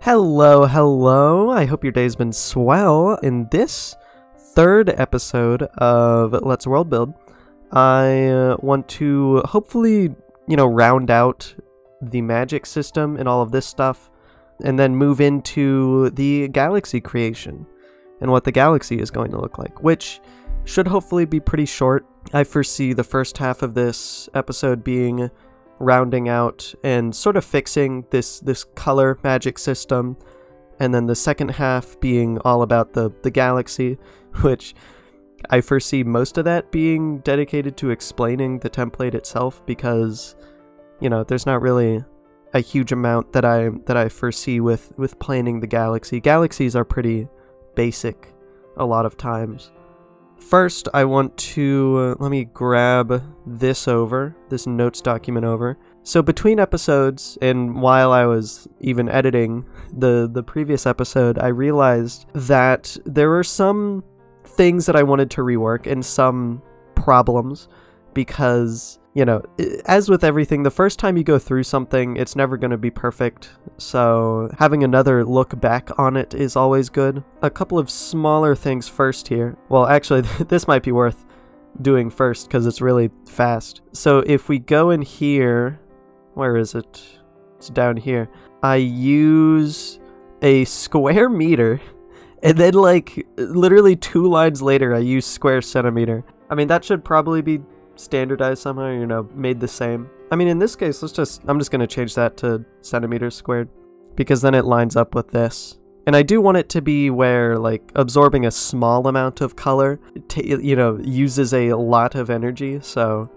Hello, hello. I hope your day's been swell. In this third episode of Let's World Build, I uh, want to hopefully, you know, round out the magic system and all of this stuff, and then move into the galaxy creation and what the galaxy is going to look like, which should hopefully be pretty short. I foresee the first half of this episode being rounding out and sort of fixing this this color magic system. And then the second half being all about the the galaxy which I foresee most of that being dedicated to explaining the template itself because you know there's not really a huge amount that I that I foresee with with planning the galaxy. Galaxies are pretty basic a lot of times First, I want to uh, let me grab this over, this notes document over. So between episodes and while I was even editing the the previous episode, I realized that there were some things that I wanted to rework and some problems because, you know, as with everything, the first time you go through something, it's never going to be perfect. So having another look back on it is always good. A couple of smaller things first here. Well, actually, this might be worth doing first because it's really fast. So if we go in here, where is it? It's down here. I use a square meter and then like literally two lines later I use square centimeter. I mean that should probably be standardized somehow, you know, made the same. I mean, in this case, let's just, I'm just going to change that to centimeters squared because then it lines up with this. And I do want it to be where, like, absorbing a small amount of color, you know, uses a lot of energy. So,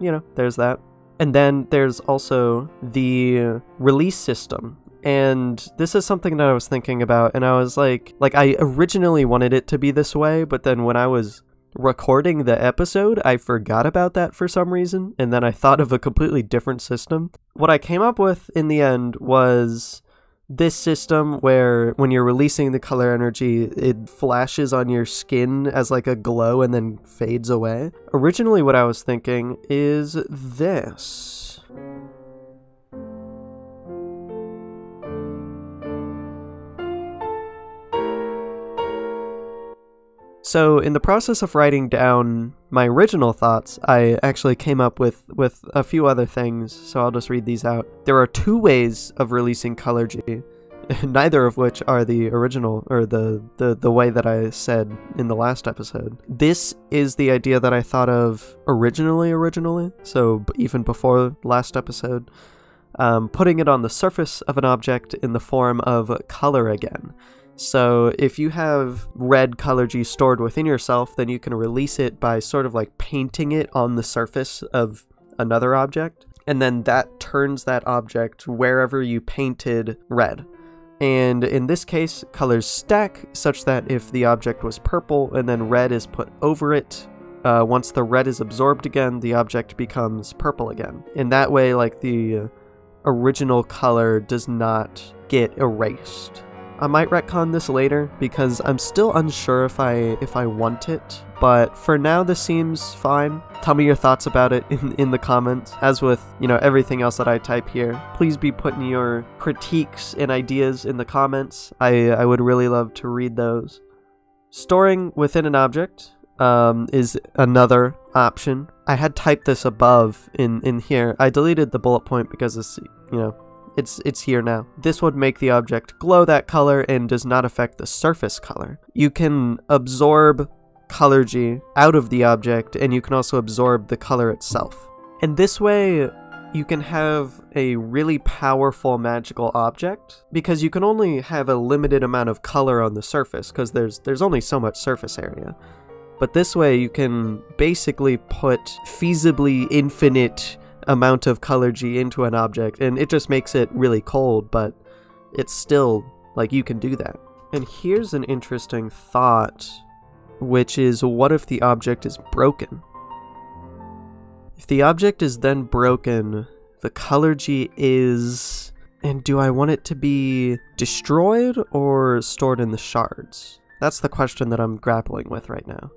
you know, there's that. And then there's also the release system. And this is something that I was thinking about, and I was like, like, I originally wanted it to be this way, but then when I was recording the episode, I forgot about that for some reason, and then I thought of a completely different system. What I came up with in the end was this system where when you're releasing the color energy, it flashes on your skin as like a glow and then fades away. Originally, what I was thinking is this. So, in the process of writing down my original thoughts, I actually came up with, with a few other things, so I'll just read these out. There are two ways of releasing Color G, neither of which are the original, or the, the, the way that I said in the last episode. This is the idea that I thought of originally, originally, so even before last episode. Um, putting it on the surface of an object in the form of color again. So if you have red color G stored within yourself, then you can release it by sort of like painting it on the surface of another object. And then that turns that object wherever you painted red. And in this case, colors stack such that if the object was purple and then red is put over it, uh, once the red is absorbed again, the object becomes purple again. In that way, like the original color does not get erased. I might retcon this later because I'm still unsure if I if I want it, but for now this seems fine. Tell me your thoughts about it in, in the comments. As with, you know, everything else that I type here, please be putting your critiques and ideas in the comments. I, I would really love to read those. Storing within an object um, is another option. I had typed this above in, in here. I deleted the bullet point because it's, you know, it's, it's here now. This would make the object glow that color and does not affect the surface color. You can absorb color G out of the object and you can also absorb the color itself. And this way, you can have a really powerful magical object because you can only have a limited amount of color on the surface because there's there's only so much surface area. But this way you can basically put feasibly infinite amount of color G into an object, and it just makes it really cold, but it's still, like, you can do that. And here's an interesting thought, which is what if the object is broken? If the object is then broken, the color G is. And do I want it to be destroyed or stored in the shards? That's the question that I'm grappling with right now.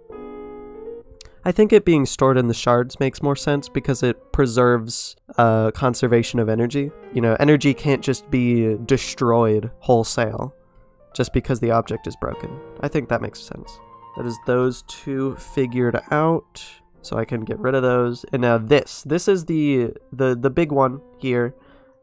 I think it being stored in the shards makes more sense because it preserves uh, conservation of energy. You know, energy can't just be destroyed wholesale just because the object is broken. I think that makes sense. That is those two figured out. So I can get rid of those. And now this. This is the the, the big one here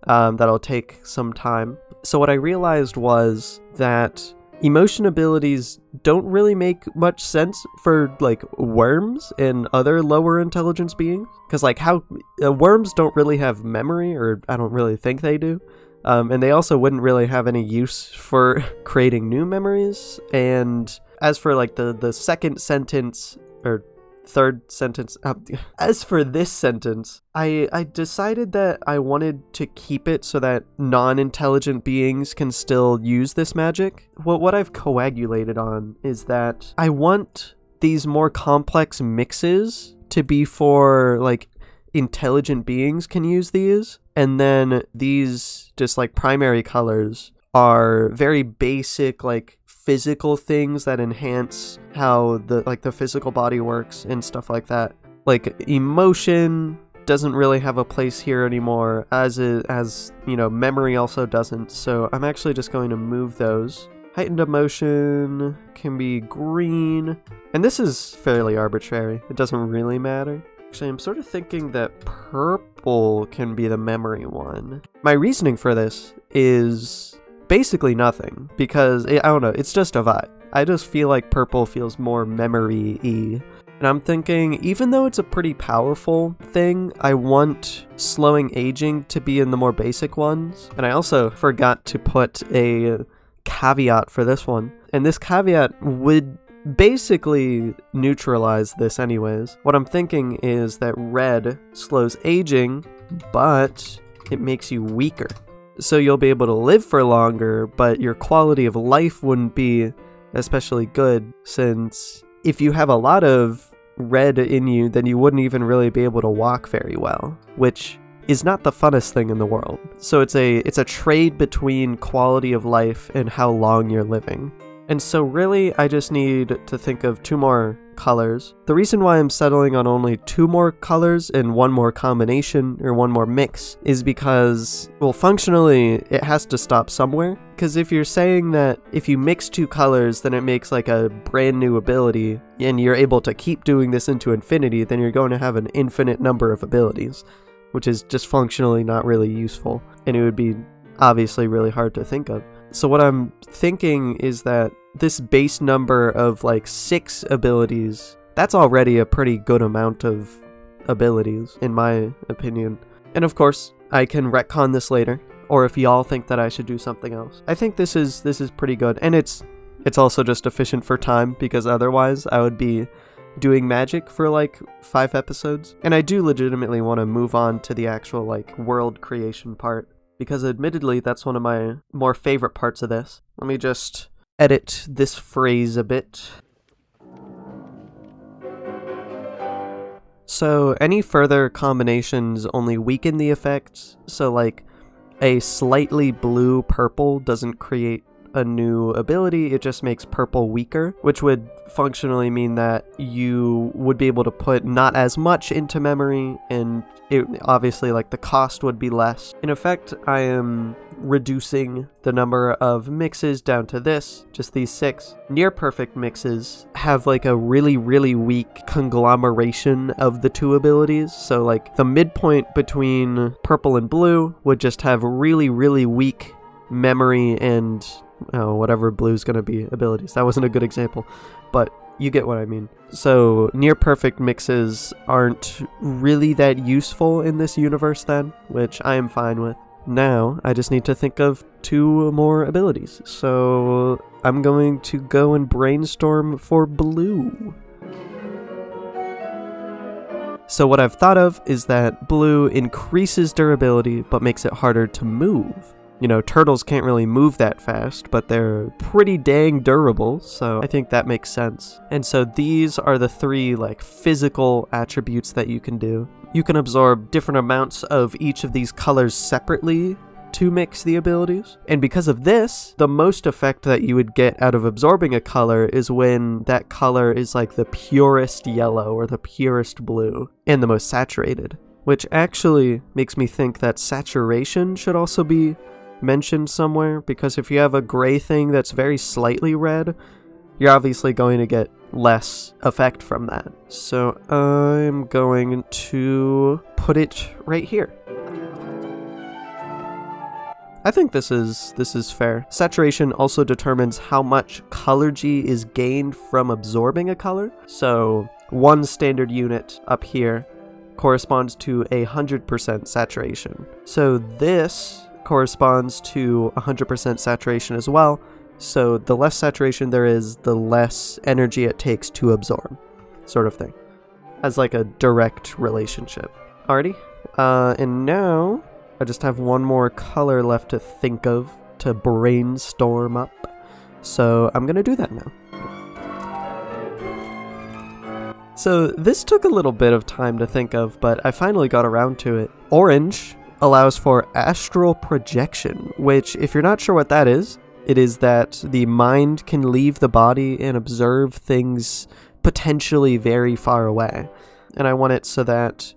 um, that'll take some time. So what I realized was that emotion abilities don't really make much sense for like worms and other lower intelligence beings. Because like how uh, worms don't really have memory or i don't really think they do. Um, and they also wouldn't really have any use for creating new memories. And as for like the the second sentence or third sentence. Uh, as for this sentence, I I decided that I wanted to keep it so that non-intelligent beings can still use this magic. What what I've coagulated on is that I want these more complex mixes to be for like intelligent beings can use these and then these just like primary colors are very basic like physical things that enhance how the like the physical body works and stuff like that. Like emotion doesn't really have a place here anymore as it, as you know memory also doesn't. So I'm actually just going to move those. Heightened emotion can be green. And this is fairly arbitrary. It doesn't really matter. Actually, I'm sort of thinking that purple can be the memory one. My reasoning for this is basically nothing because it, I don't know, it's just a vibe. I just feel like purple feels more memory y. And I'm thinking, even though it's a pretty powerful thing, I want slowing aging to be in the more basic ones. And I also forgot to put a caveat for this one. And this caveat would basically neutralize this anyways. What I'm thinking is that red slows aging, but it makes you weaker so you'll be able to live for longer, but your quality of life wouldn't be especially good since if you have a lot of red in you, then you wouldn't even really be able to walk very well, which is not the funnest thing in the world. So it's a it's a trade between quality of life and how long you're living. And so really I just need to think of two more colors. The reason why I'm settling on only two more colors and one more combination or one more mix is because, well, functionally, it has to stop somewhere. Because if you're saying that if you mix two colors, then it makes like a brand new ability, and you're able to keep doing this into infinity, then you're going to have an infinite number of abilities, which is just functionally not really useful. And it would be obviously really hard to think of. So what I'm thinking is that this base number of like six abilities, that's already a pretty good amount of abilities, in my opinion. And of course, I can retcon this later, or if y'all think that I should do something else. I think this is this is pretty good, and it's it's also just efficient for time because otherwise I would be doing magic for like five episodes. And I do legitimately want to move on to the actual like world creation part because admittedly that's one of my more favorite parts of this. Let me just edit this phrase a bit. So any further combinations only weaken the effect, so like a slightly blue purple doesn't create a new ability, it just makes purple weaker, which would functionally mean that you would be able to put not as much into memory and it obviously like the cost would be less. In effect, I am reducing the number of mixes down to this, just these six. Near perfect mixes have like a really, really weak conglomeration of the two abilities. So like the midpoint between purple and blue would just have really, really weak memory and oh, whatever blue's gonna be abilities. That wasn't a good example, but you get what I mean. So, near perfect mixes aren't really that useful in this universe, then, which I am fine with. Now, I just need to think of two more abilities. So, I'm going to go and brainstorm for blue. So, what I've thought of is that blue increases durability but makes it harder to move you know, turtles can't really move that fast, but they're pretty dang durable, so I think that makes sense. And so these are the three, like, physical attributes that you can do. You can absorb different amounts of each of these colors separately to mix the abilities. And because of this, the most effect that you would get out of absorbing a color is when that color is like the purest yellow or the purest blue and the most saturated. Which actually makes me think that saturation should also be mentioned somewhere because if you have a gray thing that's very slightly red, you're obviously going to get less effect from that. So I'm going to put it right here. I think this is this is fair. Saturation also determines how much color G is gained from absorbing a color. So one standard unit up here corresponds to a 100% saturation. So this corresponds to 100% saturation as well. So the less saturation there is, the less energy it takes to absorb, sort of thing. As like a direct relationship. Alrighty. Uh, and now I just have one more color left to think of to brainstorm up. So I'm gonna do that now. So this took a little bit of time to think of, but I finally got around to it. Orange allows for astral projection, which if you're not sure what that is, it is that the mind can leave the body and observe things potentially very far away. And I want it so that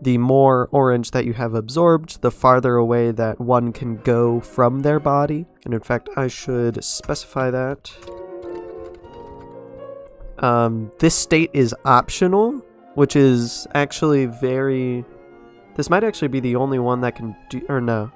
the more orange that you have absorbed, the farther away that one can go from their body. And in fact, I should specify that. Um, this state is optional, which is actually very... This might actually be the only one that can do... Or no.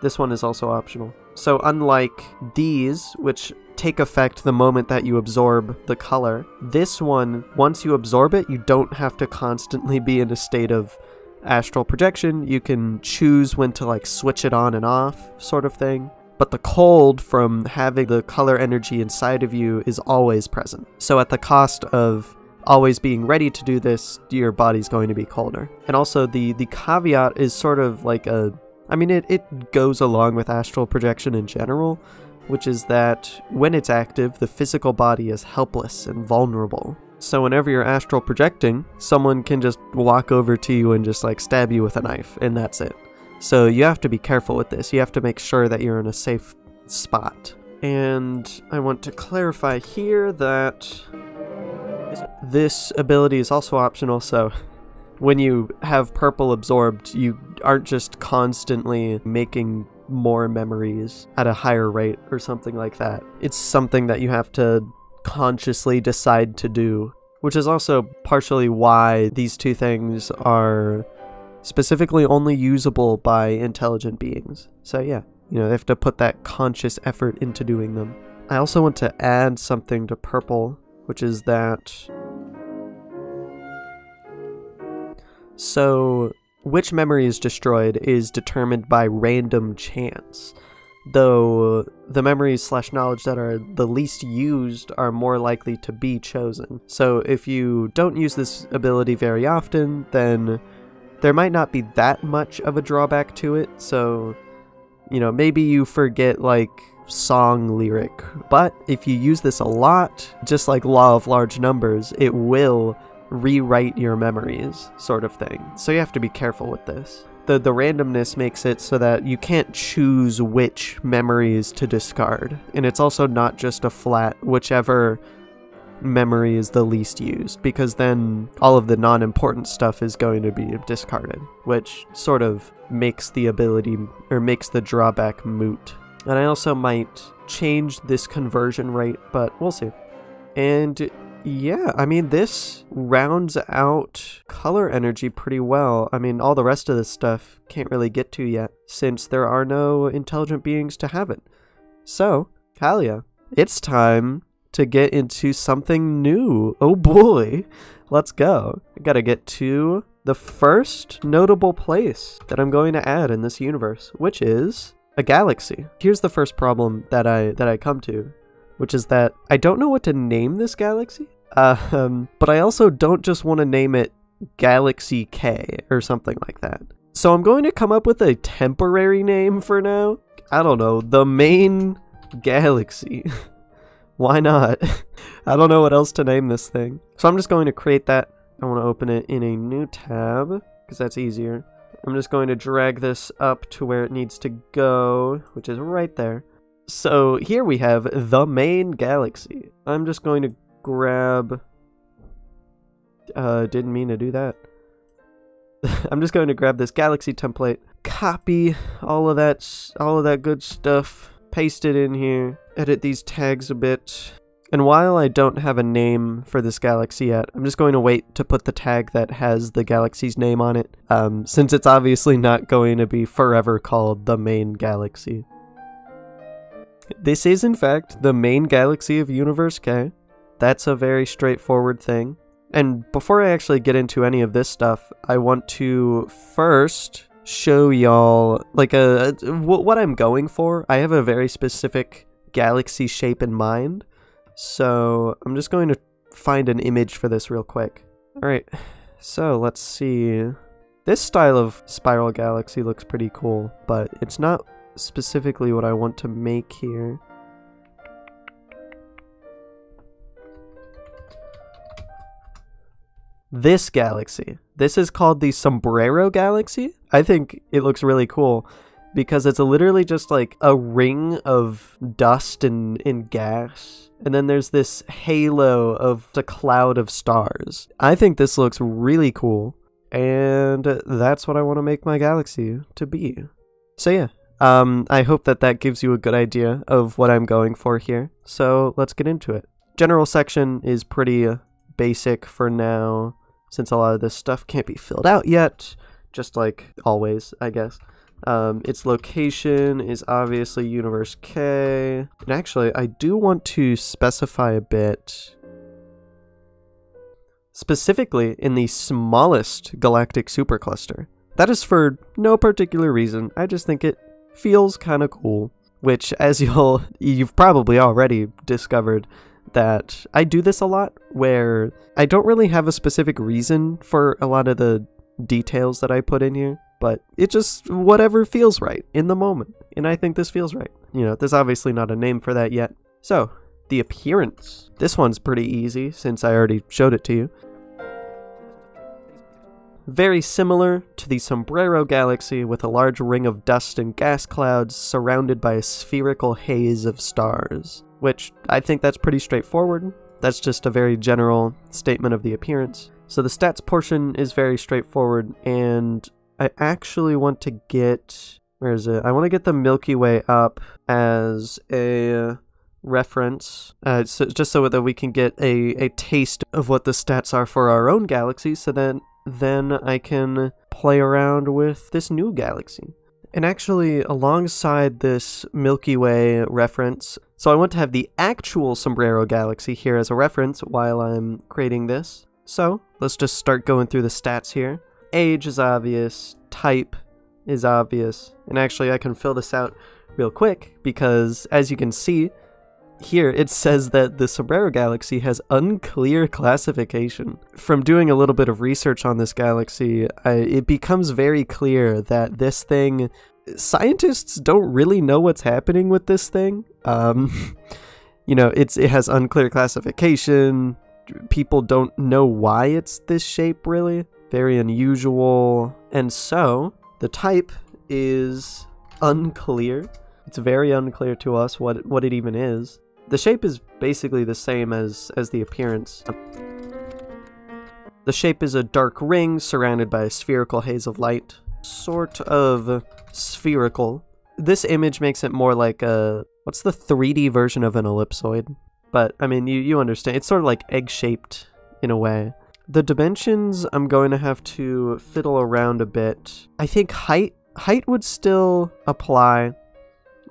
This one is also optional. So unlike these, which take effect the moment that you absorb the color. This one, once you absorb it, you don't have to constantly be in a state of astral projection. You can choose when to like switch it on and off, sort of thing. But the cold from having the color energy inside of you is always present. So at the cost of always being ready to do this, your body's going to be colder. And also the the caveat is sort of like a I mean it, it goes along with astral projection in general, which is that when it's active, the physical body is helpless and vulnerable. So whenever you're astral projecting, someone can just walk over to you and just like stab you with a knife, and that's it. So you have to be careful with this. You have to make sure that you're in a safe spot. And I want to clarify here that this ability is also optional, so when you have purple absorbed, you aren't just constantly making more memories at a higher rate or something like that. It's something that you have to consciously decide to do, which is also partially why these two things are specifically only usable by intelligent beings. So yeah, you know, they have to put that conscious effort into doing them. I also want to add something to purple, which is that so which memory is destroyed is determined by random chance, though the memories slash knowledge that are the least used are more likely to be chosen. So if you don't use this ability very often, then there might not be that much of a drawback to it, so, you know, maybe you forget, like, song lyric. But if you use this a lot, just like law of large numbers, it will rewrite your memories, sort of thing. So you have to be careful with this. The, the randomness makes it so that you can't choose which memories to discard. And it's also not just a flat, whichever memory is the least used, because then all of the non important stuff is going to be discarded, which sort of makes the ability or makes the drawback moot. And I also might change this conversion rate, but we'll see. And yeah, I mean, this rounds out color energy pretty well. I mean, all the rest of this stuff can't really get to yet, since there are no intelligent beings to have it. So, Kalia, it's time to get into something new. Oh boy, let's go. I gotta get to the first notable place that I'm going to add in this universe, which is a galaxy. Here's the first problem that I that I come to, which is that I don't know what to name this galaxy. Um, but I also don't just want to name it Galaxy K or something like that. So I'm going to come up with a temporary name for now. I don't know, the main galaxy. Why not? I don't know what else to name this thing. So I'm just going to create that. I want to open it in a new tab because that's easier. I'm just going to drag this up to where it needs to go, which is right there. So here we have the main galaxy. I'm just going to grab... Uh, didn't mean to do that. I'm just going to grab this galaxy template, copy all of that, all of that good stuff, paste it in here, edit these tags a bit. And while I don't have a name for this galaxy yet, I'm just going to wait to put the tag that has the galaxy's name on it, um, since it's obviously not going to be forever called the main galaxy. This is in fact the main galaxy of Universe K. That's a very straightforward thing. And before I actually get into any of this stuff, I want to first show y'all like uh, uh, a, a what I'm going for. I have a very specific galaxy shape in mind. So I'm just going to find an image for this real quick. All right. So let's see. This style of spiral galaxy looks pretty cool, but it's not specifically what I want to make here. This galaxy. This is called the Sombrero Galaxy. I think it looks really cool because it's literally just like a ring of dust and, and gas. And then there's this halo of a cloud of stars. I think this looks really cool. And that's what I want to make my galaxy to be. So yeah, um, I hope that that gives you a good idea of what I'm going for here. So let's get into it. General section is pretty basic for now, since a lot of this stuff can't be filled out yet, just like always, I guess. Um, its location is obviously Universe K. And actually, I do want to specify a bit specifically in the smallest galactic supercluster. That is for no particular reason. I just think it feels kind of cool, which as you'll you've probably already discovered that I do this a lot where I don't really have a specific reason for a lot of the details that I put in here, but it just whatever feels right in the moment. And I think this feels right. You know, there's obviously not a name for that yet. So, the appearance. This one's pretty easy since I already showed it to you. Very similar to the Sombrero Galaxy with a large ring of dust and gas clouds surrounded by a spherical haze of stars which I think that's pretty straightforward. That's just a very general statement of the appearance. So the stats portion is very straightforward, and I actually want to get, where is it? I want to get the Milky Way up as a reference, uh, so just so that we can get a, a taste of what the stats are for our own galaxy, so that then I can play around with this new galaxy. And actually, alongside this Milky Way reference, so I want to have the actual Sombrero Galaxy here as a reference while I'm creating this. So let's just start going through the stats here. Age is obvious, type is obvious, and actually I can fill this out real quick because as you can see, here it says that the Sombrero Galaxy has unclear classification. From doing a little bit of research on this galaxy, I, it becomes very clear that this thing scientists don't really know what's happening with this thing. Um, you know, it's it has unclear classification. People don't know why it's this shape really. Very unusual. And so, the type is unclear. It's very unclear to us what what it even is. The shape is basically the same as as the appearance. The shape is a dark ring surrounded by a spherical haze of light sort of spherical. This image makes it more like a what's the 3D version of an ellipsoid? But I mean, you you understand. It's sort of like egg-shaped in a way. The dimensions I'm going to have to fiddle around a bit. I think height height would still apply.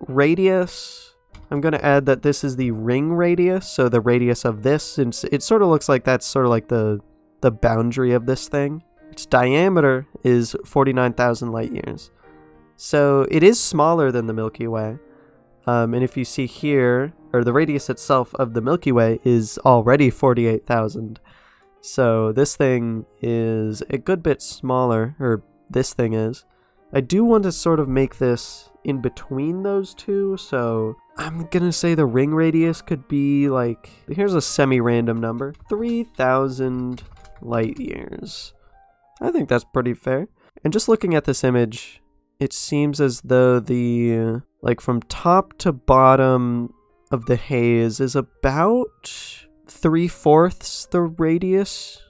Radius I'm going to add that this is the ring radius, so the radius of this, and it sort of looks like that's sort of like the the boundary of this thing. Its diameter is 49,000 light years. So it is smaller than the Milky Way. Um, and if you see here, or the radius itself of the Milky Way is already 48,000. So this thing is a good bit smaller, or this thing is. I do want to sort of make this in between those two, so I'm gonna say the ring radius could be like, here's a semi-random number, 3,000 light years. I think that's pretty fair. And just looking at this image, it seems as though the like from top to bottom of the haze is about three fourths the radius.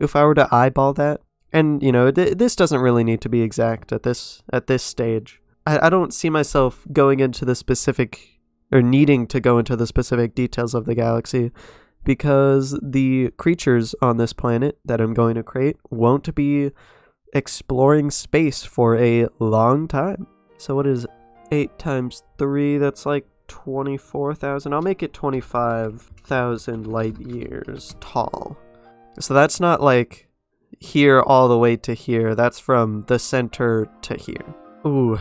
If I were to eyeball that, and you know, th- this doesn't really need to be exact at this at this stage. I, I don't see myself going into the specific or needing to go into the specific details of the galaxy because the creatures on this planet that I'm going to create won't be exploring space for a long time. So what is 8 times 3? That's like 24,000. I'll make it 25,000 light years tall. So that's not like here all the way to here. That's from the center to here. Ooh.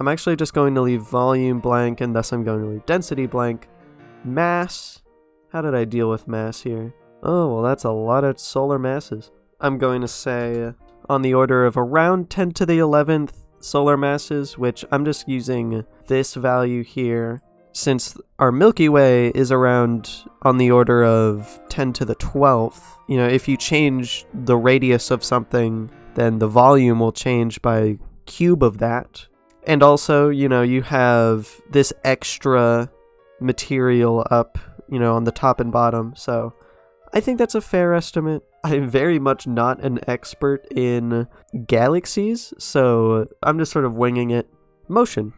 I'm actually just going to leave volume blank and thus I'm going to leave density blank. Mass. How did I deal with mass here? Oh, well that's a lot of solar masses. I'm going to say on the order of around 10 to the 11th solar masses, which I'm just using this value here since our Milky Way is around on the order of 10 to the 12th. You know, if you change the radius of something, then the volume will change by cube of that. And also, you know, you have this extra material up, you know, on the top and bottom. So I think that's a fair estimate. I'm very much not an expert in galaxies, so I'm just sort of winging it. Motion.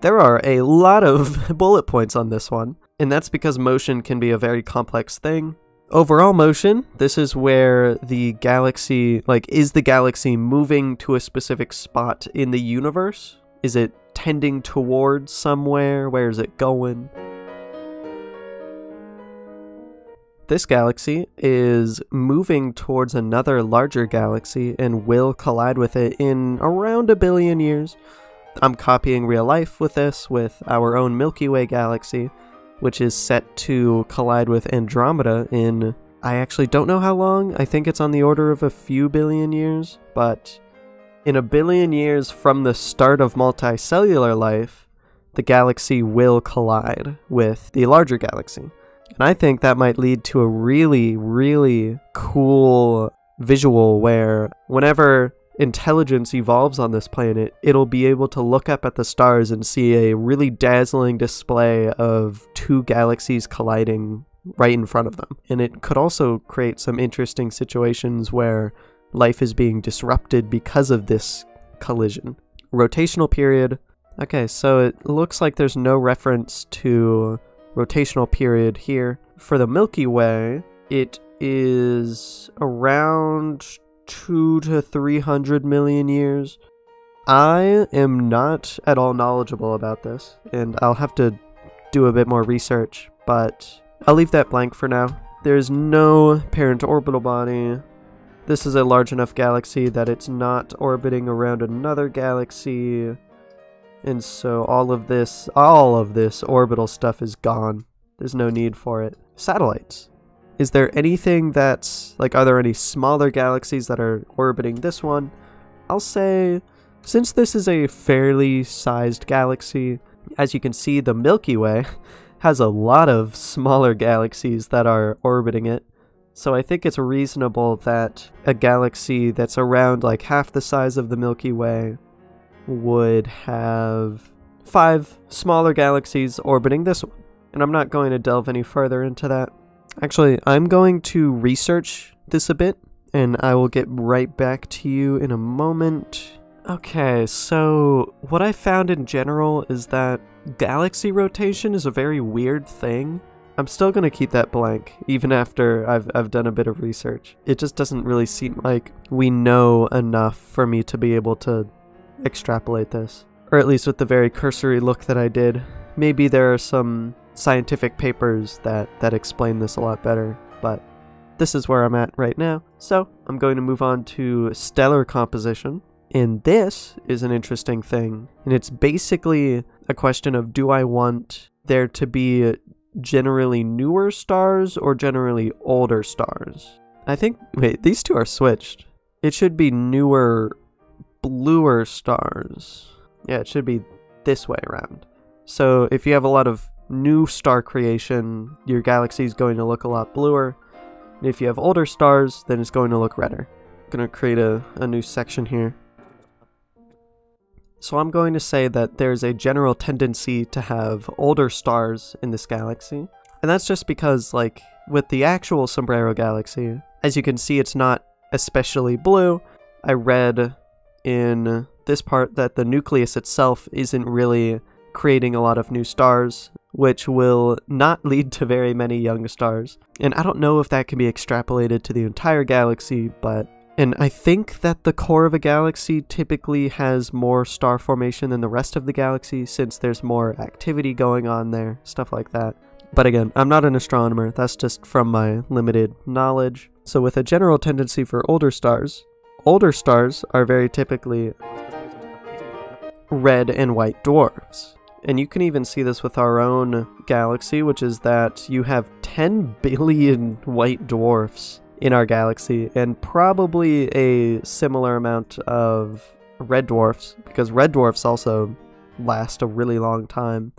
There are a lot of bullet points on this one, and that's because motion can be a very complex thing. Overall motion, this is where the galaxy, like, is the galaxy moving to a specific spot in the universe? Is it tending towards somewhere? Where is it going? This galaxy is moving towards another larger galaxy and will collide with it in around a billion years. I'm copying real life with this, with our own Milky Way galaxy, which is set to collide with Andromeda in. I actually don't know how long. I think it's on the order of a few billion years, but in a billion years from the start of multicellular life, the galaxy will collide with the larger galaxy. And I think that might lead to a really, really cool visual where whenever intelligence evolves on this planet, it'll be able to look up at the stars and see a really dazzling display of two galaxies colliding right in front of them. And it could also create some interesting situations where life is being disrupted because of this collision. Rotational period. Okay, so it looks like there's no reference to rotational period here. For the Milky Way, it is around two to three hundred million years. I am not at all knowledgeable about this, and I'll have to do a bit more research, but I'll leave that blank for now. There's no parent orbital body. This is a large enough galaxy that it's not orbiting around another galaxy. And so all of this, all of this orbital stuff is gone. There's no need for it. Satellites. Is there anything that's, like, are there any smaller galaxies that are orbiting this one? I'll say, since this is a fairly sized galaxy, as you can see, the Milky Way has a lot of smaller galaxies that are orbiting it. So I think it's reasonable that a galaxy that's around like half the size of the Milky Way would have five smaller galaxies orbiting this one. And I'm not going to delve any further into that. Actually, I'm going to research this a bit, and I will get right back to you in a moment. Okay, so what I found in general is that galaxy rotation is a very weird thing. I'm still gonna keep that blank, even after I've, I've done a bit of research. It just doesn't really seem like we know enough for me to be able to extrapolate this. Or at least with the very cursory look that I did. Maybe there are some scientific papers that, that explain this a lot better, but this is where I'm at right now. So I'm going to move on to stellar composition. And this is an interesting thing. And it's basically a question of do I want there to be generally newer stars or generally older stars? I think, wait, these two are switched. It should be newer bluer stars. Yeah, it should be this way around. So if you have a lot of new star creation, your galaxy is going to look a lot bluer. And if you have older stars, then it's going to look redder. I'm gonna create a, a new section here. So I'm going to say that there's a general tendency to have older stars in this galaxy. And that's just because, like, with the actual Sombrero Galaxy, as you can see, it's not especially blue. I read in this part that the nucleus itself isn't really creating a lot of new stars, which will not lead to very many young stars. And I don't know if that can be extrapolated to the entire galaxy, but and I think that the core of a galaxy typically has more star formation than the rest of the galaxy since there's more activity going on there, stuff like that. But again, I'm not an astronomer, that's just from my limited knowledge. So, with a general tendency for older stars, older stars are very typically red and white dwarfs. And you can even see this with our own galaxy, which is that you have 10 billion white dwarfs in our galaxy, and probably a similar amount of red dwarfs, because red dwarfs also last a really long time.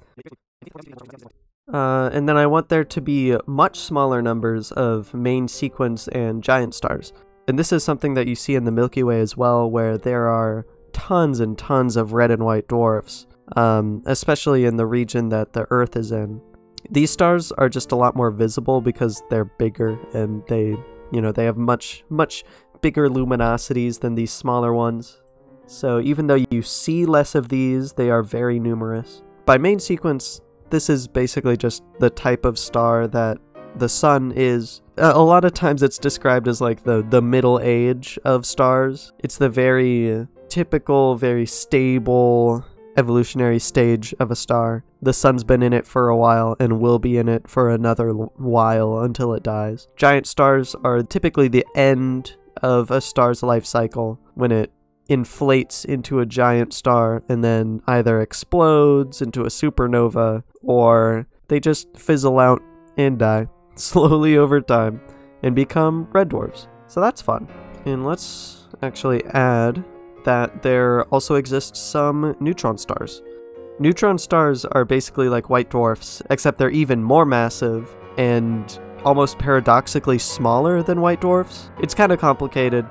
Uh, and then I want there to be much smaller numbers of main sequence and giant stars. And this is something that you see in the Milky Way as well, where there are tons and tons of red and white dwarfs, um, especially in the region that the Earth is in. These stars are just a lot more visible because they're bigger and they you know, they have much, much bigger luminosities than these smaller ones. So even though you see less of these, they are very numerous. By main sequence, this is basically just the type of star that the sun is. A lot of times it's described as like the, the middle age of stars. It's the very typical, very stable, evolutionary stage of a star. The sun's been in it for a while and will be in it for another while until it dies. Giant stars are typically the end of a star's life cycle when it inflates into a giant star and then either explodes into a supernova or they just fizzle out and die slowly over time and become red dwarfs. So that's fun. And let's actually add that there also exist some neutron stars. Neutron stars are basically like white dwarfs, except they're even more massive and almost paradoxically smaller than white dwarfs. It's kind of complicated.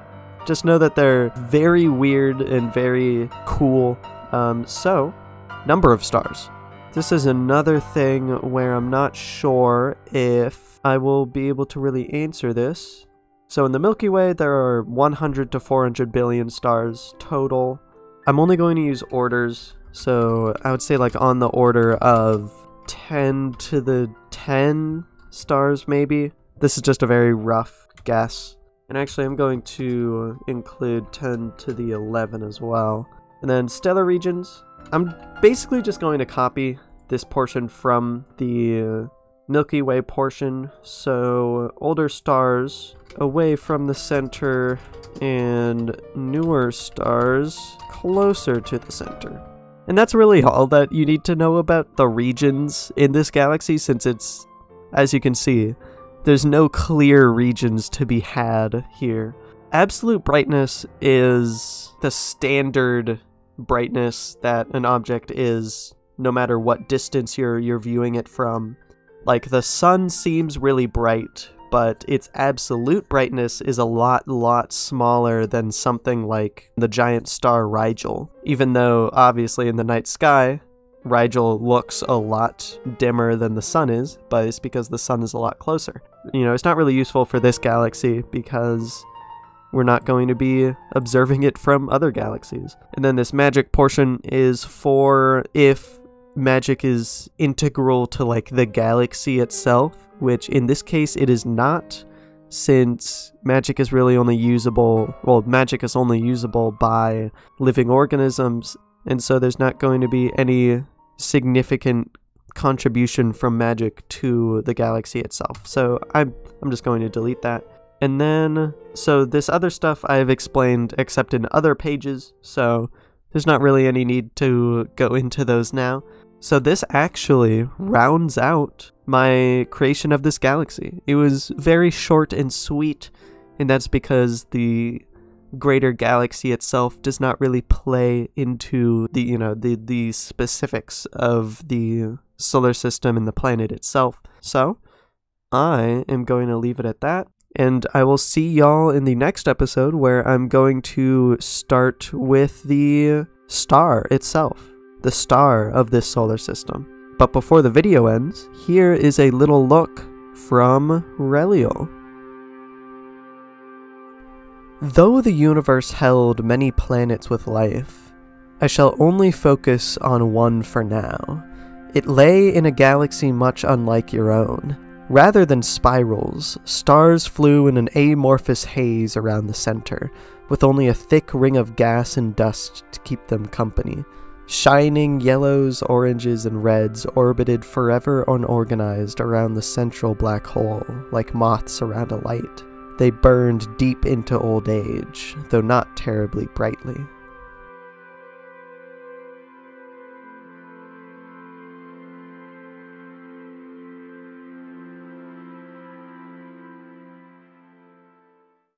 Just know that they're very weird and very cool. Um, so, number of stars. This is another thing where I'm not sure if I will be able to really answer this so in the Milky Way, there are 100 to 400 billion stars total. I'm only going to use orders, so I would say like on the order of 10 to the 10 stars maybe. This is just a very rough guess. And actually I'm going to include 10 to the 11 as well. And then stellar regions, I'm basically just going to copy this portion from the Milky Way portion. So older stars away from the center and newer stars closer to the center. And that's really all that you need to know about the regions in this galaxy since it's, as you can see, there's no clear regions to be had here. Absolute brightness is the standard brightness that an object is no matter what distance you're you're viewing it from. Like the sun seems really bright, but its absolute brightness is a lot, lot smaller than something like the giant star Rigel. Even though, obviously, in the night sky, Rigel looks a lot dimmer than the sun is, but it's because the sun is a lot closer. You know, it's not really useful for this galaxy because we're not going to be observing it from other galaxies. And then this magic portion is for if magic is integral to like the galaxy itself which in this case it is not, since magic is really only usable, well, magic is only usable by living organisms, and so there's not going to be any significant contribution from magic to the galaxy itself. So I'm, I'm just going to delete that. And then, so this other stuff I've explained except in other pages, so there's not really any need to go into those now. So this actually rounds out my creation of this galaxy. It was very short and sweet, and that's because the greater galaxy itself does not really play into the you know the the specifics of the solar system and the planet itself. So, I am going to leave it at that. And I will see y'all in the next episode where I'm going to start with the star itself, the star of this solar system. But before the video ends, here is a little look from Reliul. Though the universe held many planets with life, I shall only focus on one for now. It lay in a galaxy much unlike your own. Rather than spirals, stars flew in an amorphous haze around the center, with only a thick ring of gas and dust to keep them company. Shining yellows, oranges, and reds orbited forever unorganized around the central black hole, like moths around a light. They burned deep into old age, though not terribly brightly.